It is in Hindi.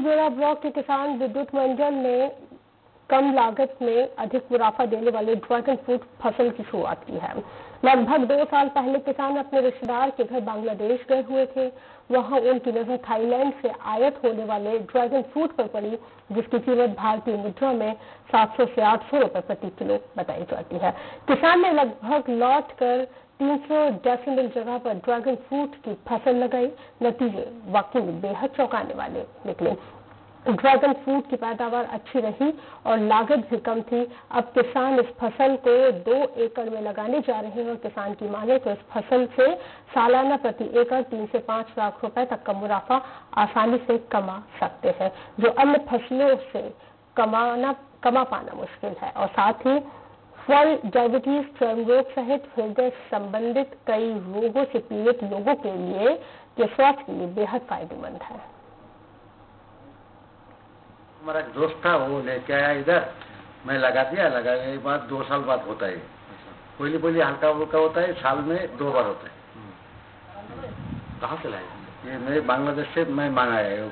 बेड़ा ब्लॉक के किसान विद्युत मंडल ने कम लागत में अधिक मुनाफा देने वाले ड्रैगन फ्रूट फ़सल की शुरुआत की है। लगभग दो साल पहले किसान अपने रिश्तेदार के घर बांग्लादेश गए हुए थे। वहाँ उनकी नज़र थाईलैंड से आयत होने वाले ड्रैगन फ्रूट पर पड़ी, जिसकी कीमत भारतीय मुद्रा में 700 से 800 रुपए प्रति किलो बताई जाती है। किसान ने लगभग लौट कर 300 डेसिमल जगह पर ड्रैगन फ्रूट की फ़सल लगाई। नतीजे वाकई में बेहद चौंकाने वाले निकले। ड्रैगन फ्रूट की पैदावार अच्छी रही और लागत भी कम थी। अब किसान इस फ़सल को दो एकड़ में लगाने जा रहे हैं और किसान की माने तो इस फ़सल से सालाना प्रति एकड़ तीन से पाँच लाख रुपए तक का मुनाफा आसानी से कमा सकते हैं, जो अन्य फ़सलों से कमाना, कमा पाना मुश्किल है। और साथ ही फल डायबिटीज़ चर्म रोग सहित हृदय संबंधित कई रोगों से पीड़ित लोगों के लिए ये स्वास्थ्य के लिए बेहद फ़ायदेमंद है। हमारा एक दोस्त था वो लेके आया इधर। मैं लगा दिया लगा ये बात दो साल बाद होता है। पहले पहले हल्का फुल्का होता है साल में दो बार होता है। कहाँ से लाए? ये मैं बांग्लादेश से मैं मंगाया है